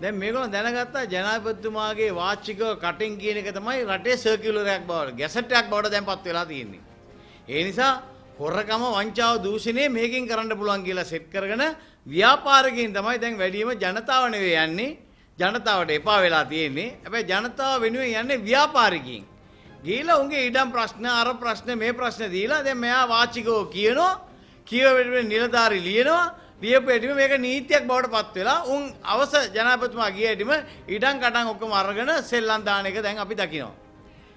දැන් මේගොල්ලෝ දැනගත්තා ජනාධිපතිතුමාගේ වාචිකව කටින් කියන එක තමයි රටේ සර්කියුලර් එකක් බවට ගැසට් එකක් බවට දැන්පත් වෙලා තියෙන්නේ. ඒ නිසා හොරකම වංචාව දූෂණය මේකෙන් කරන්න පුළුවන් කියලා සෙට් කරගෙන ව්‍යාපාරිකයින් තමයි දැන් වැඩිම ජනතාව නෙවෙයි යන්නේ. ජනතාවට එපා වෙලා තියෙන්නේ. හැබැයි ජනතාව වෙනුවෙන් යන්නේ ව්‍යාපාරිකයින්. ගිහිල්ලා උන්ගේ ඉඩම් ප්‍රශ්න අර ප්‍රශ්න මේ ප්‍රශ්න දීලා දැන් මෙයා වාචිකව කියනවා. කියව වෙනුවෙන් නිලධාරි ලියනවා. ලියපු හැටිම මේක නීතියක් බවට පත් වෙලා උන් අවස ජනාධිපතිතුමා ගිය හැටිම ඉඩම් කඩම් ඔක්කොම අරගෙන සෙල්ලම් දාන එක දැන් අපි දකිනවා.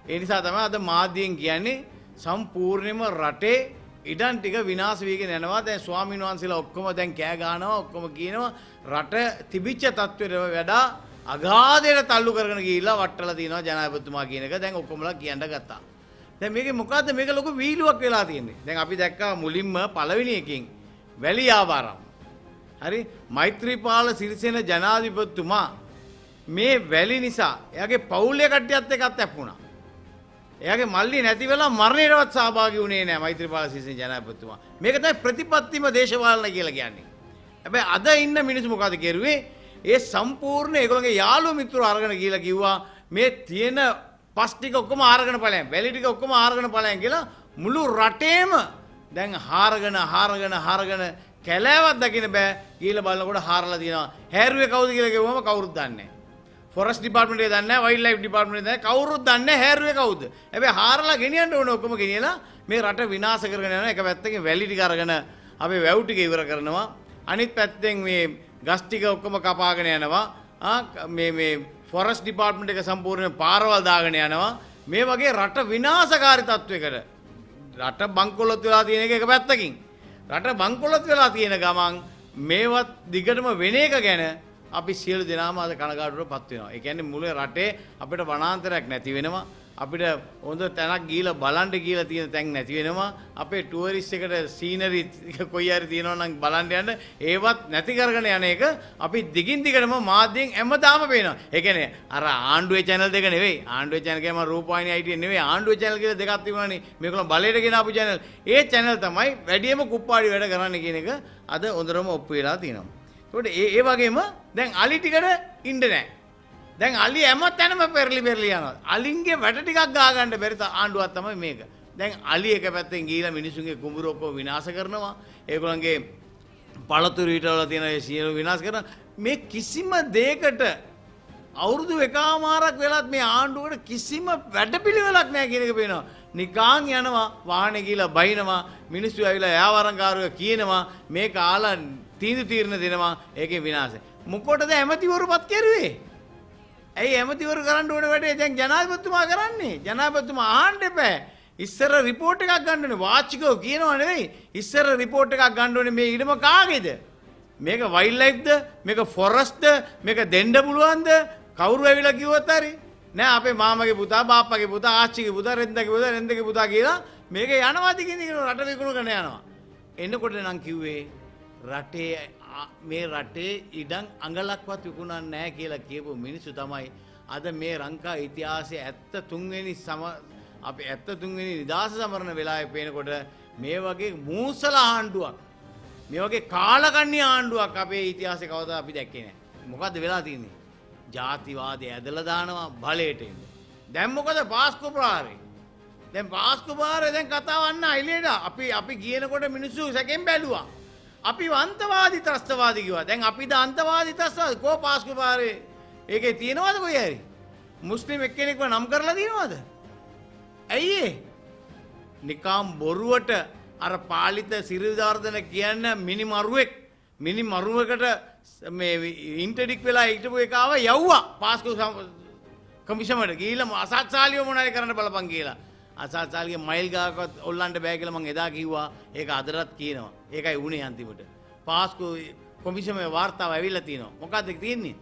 ඒ නිසා තමයි අද මාධ්‍යයෙන් කියන්නේ සම්පූර්ණයෙන්ම රටේ ඉඩම් ටික විනාශ වීගෙන යනවා. දැන් ස්වාමීන් වහන්සේලා ඔක්කොම දැන් කෑ ගහනවා ඔක්කොම කියනවා රට තිබිච්ච තත්ත්වෙට වඩා අගාධයට තල්ලු කරගෙන ගිහිල්ලා වට්ටලා තිනවා ජනාධිපතිතුමා කියන එක දැන් ඔක්කොමලා කියන්න ගත්තා. දැන් මේකේ මොකද්ද මේක ලොකු වීලුවක් වෙලා තියෙන්නේ. දැන් අපි දැක්කා මුලින්ම පළවෙනි එකකින් වැලියාවාරම්. හරි මෛත්‍රීපාල සිරිසේන ජනාධිපතිතුමා මේ වැලි නිසා එයාගේ පවුලේ කට්ටියත් එක්කත් ඇප්පුණා. එයාගේ මල්ලි නැති වෙලා මරණයටවත් සහභාගී වුණේ නැහැ මෛත්‍රීපාල සිරිසේන ජනාධිපතිතුමා. මේක තමයි ප්‍රතිපත්තිම දේශපාලන කියලා කියන්නේ. හැබැයි අද ඉන්න මිනිස්සු මොකද කරුවේ? ඒ සම්පූර්ණ ඒගොල්ලන්ගේ යාළුවෝ මිත්‍රෝ අරගෙන ගිහිල්ලා කිව්වා මේ තියෙන පස් ටික ඔක්කොම ආරගෙන ඵලයන් වැලි ටික ඔක්කොම ආරගෙන ඵලයන් කියලා මුළු රටේම දැන් හාරගෙන හාරගෙන හාරගෙන කැලෑවක් දකින්න බෑ ගිහිල්ලා බලනකොට හාරලා තියෙනවා. හැරුවේ කවුද කියලා කිව්වම කවුරුත් දන්නේ නැහැ ෆොරස්ට් ඩිපාර්ට්මන්ට් එක දන්නේ නැහැ වයිල්ඩ් ලයිෆ් ඩිපාර්ට්මන්ට් එක දන්නේ නැහැ කවුරුත් දන්නේ නැහැ හැරුවේ කවුද. හැබැයි හාරලා ගෙනියන්න ඕන ඔක්කොම ගෙනියලා මේ රට විනාශ කරගෙන යනවා. එක පැත්තකින් වැලි ටික අරගෙන අපේ වැව් ටික ඉවර කරනවා. අනිත් පැත්තෙන් මේ ගස් ටික ඔක්කොම කපාගෙන යනවා. මේ මේ ෆොරස්ට් ඩිපාර්ට්මන්ට් එක සම්පූර්ණයෙන් පාරවල් දාගෙන යනවා. මේ වගේ රට විනාශකාරී තත්වයකට. රට බංකොලොත් වෙලා තියෙන එක එක පැත්තකින්. රට බංකොලොත් වෙලා තියෙන ගමන් මේවත් දිගටම වෙන එක ගැන අපි සියලු දෙනාම අද කනගාටුවට පත් වෙනවා. ඒ කියන්නේ මුළු රටේ අපිට වනාන්තරයක් නැති වෙනවා. අපිට හොඳ තැනක් ගිහිලා බලන්න කියලා තියෙන තැන් නැති වෙනවා. අපේ ටුවරිස්ට් එකට සීනරි කොයි හරි තියෙනවා නම් බලන්න යන්න ඒවත් නැති කරගෙන යන එක අපි දිගින් දිගටම මාධ්‍යයෙන් හැමදාම පේනවා. ඒ කියන්නේ අර ආණ්ඩුවේ channel දෙක නෙවෙයි. ආණ්ඩුවේ channel කියන්නේ මම රූපවාහිනී ITN නෙවෙයි. ආණ්ඩුවේ channel කියලා දෙකක් තිබුණානේ. මේගොල්ලෝ බලයට ගෙන ආපු channel. ඒ channel තමයි වැඩියම කුප්පාඩි වැඩ කරන්නේ කියන එක අද හොඳටම ඔප්පු වෙලා තියෙනවා. ඒකට ඒ ඒ වගේම දැන් අලි ටිකට ඉන්න නැහැ. දැන් අලි හැම තැනම පෙරලි පෙරලි යනවා. අලින්ගේ වැට ටිකක් ගා ගන්න බැරි ආණ්ඩුවක් තමයි මේක. දැන් අලි එක පැත්තෙන් ගිහිලා මිනිසුන්ගේ කුඹුර ඔක්කොම විනාශ කරනවා. ඒගොල්ලන්ගේ පළතුරු ඊටවල තියෙන ඒ සියලු විනාශ කරන මේ කිසිම දෙයකට අවුරුදු එකමාරක් වෙලත් මේ ආණ්ඩුවට කිසිම වැඩපිළිවෙලක් නැහැ කියන එක පේනවා. නිකාන් යනවා වාහනේ ගිහලා බයිනවා මිනිස්සු ඇවිල්ලා යාවරංකාරයෝ කියනවා මේක ආලා තීන්දුව තීරණ දෙනවා ඒකේ විනාශය. මොකටද ඇමතිවරුපත් කරුවේ? ඇයි ඇමතිවරු කරන්න ඕන වැඩේ දැන් ජනාධිපතිතුමා කරන්නේ? ජනාධිපතිතුමා අහන්න එපා. ඉස්සර රිපෝට් එකක් ගන්න ඕනේ වාචිකව කියනවා නෙවෙයි. ඉස්සර රිපෝට් එකක් ගන්න ඕනේ මේ ඉඩම කාගේද? මේක වයිල්ඩ් ලයිෆ්ද? මේක ෆොරස්ට්ද? මේක දෙන්න පුළුවන්ද? කවුරු ඇවිල්ලා කිව්වත් හරි නෑ අපේ මාමගේ පුතා බාප්පගේ පුතා ආච්චිගේ පුතා රෙන්දගේ පුතා රෙන්දගේ පුතා කියලා මේක යනවා දිගින් දිගට රට විකුණු කරන යනවා එන්නකොට නම් කිව්වේ රටේ මේ රටේ ඉඩම් අඟලක්වත් විකුණන්නේ නැහැ කියලා කියපු මිනිස්සු තමයි අද මේ ලංකා ඉතිහාසයේ 73 වෙනි සම අපි 73 වෙනි නිදාස සමරන වෙලාවේ පේනකොට මේ වගේ මූසල ආණ්ඩුවක් මේ වගේ කාලකන්ණි ආණ්ඩුවක් අපේ ඉතිහාසයේ කවදා අපි දැක්කේ නැහැ මොකද්ද වෙලා තියෙන්නේ ජාතිවාදය ඇදලා දානවා බලයට එන්න. දැන් මොකද පාස්කු ප්‍රහාරේ? දැන් පාස්කු ප්‍රහාරේ දැන් කතාව අන්න එළියට අපි අපි කියනකොට මිනිස්සු සැකෙන් බැලුවා. අපි අන්තවාදී ත්‍රස්තවාදී කිව්වා. දැන් අපිද අන්තවාදී ත්‍රස්තවාදී කෝ පාස්කු ප්‍රහාරේ ඒකේ තියෙනවද කොයි හරි? මුස්ලිම් එක්කෙනෙක්ව නම් කරලා තියෙනවද? ඇයි ඒ? නිකම් බොරුවට අර පාලිත සිරිවර්ධන කියන මිනි මරුවෙක් මිනි මරුවකට මේ ඉන්ටඩික් වෙලා හිටපු එකාව යව්වා පාස්කු කමිෂමට ගිහිල්ලා අසත්සාලියෝ මොනවද කරන්න බලපන් කියලා. අසත්සාලිගේ මයිල් ගාකවත් ඔල්ලන්න බෑ කියලා මම එදා කිව්වා. ඒක අදටත් කියනවා. ඒකයි වුණේ අන්තිමට. පාස්කු කොමිෂමේ වාර්තාව ඇවිල්ලා තියෙනවා. මොකද්ද තියෙන්නේ?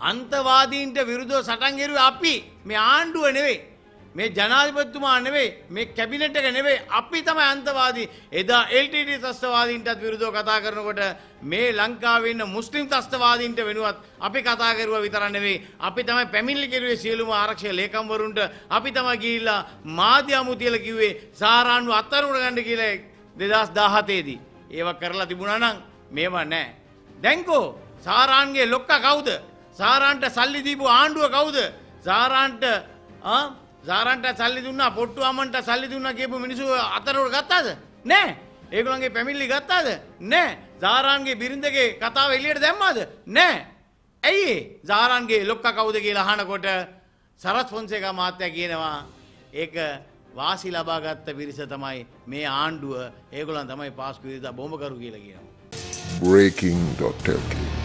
අන්තවාදීන්ට විරුද්ධව සටන් ගෙරුවේ අපි. මේ ආණ්ඩුව නෙවෙයි. මේ ජනාධිපතිතුමා නෙවෙයි මේ කැබිනට් එක නෙවෙයි අපි තමයි අන්තවාදී. එදා LTT ත්‍රස්තවාදීන්ටත් විරුද්ධව කතා කරනකොට මේ ලංකාවේ ඉන්න මුස්ලිම් ත්‍රස්තවාදීන්ට වෙනුවත් අපි කතා කරුවා විතරක් නෙවෙයි. අපි තමයි පැමිණිලි කෙරුවේ සියලුම ආරක්ෂක ලේකම්වරුන්ට. අපි තමයි ගිහිල්ලා මාධ්‍ය අමු තියලා කිව්වේ සාරාණ්ඩු අත්අඩංගුවට ගන්න කියලා 2017 දී ඒවා කරලා තිබුණා නම් මේවා නැහැ දැන්කෝ සාරාන්ගේ ලොක්ක කවුද? සාරාන්ට සල්ලි දීපු ආණ්ඩුව කවුද? සාරාන්ට සාරන්ට සල්ලි දුන්න පොට්ටු අමන්ට සල්ලි දුන්න කියපු මිනිසු අතරට ගත්තාද නෑ ඒගොළන්ගේ පැමිල්ලි ගත්තාද නෑ සාරාන්ගේ බිරිඳගේ කතාව එලියට දැම්මාද නෑ ඇයි ජාරන්ගේ ලොක්ක කවුද කියලා අහනකොට සරත් ෆොන්සේක මාත්‍ය කියනවා ඒක වාසි ලබාගත්ත පිරිස තමයි මේ ආණ්ඩුව ඒගොලන් තමයි පාස්කු විරිදා බොමකරු කියලා කියනවා. breaking.lk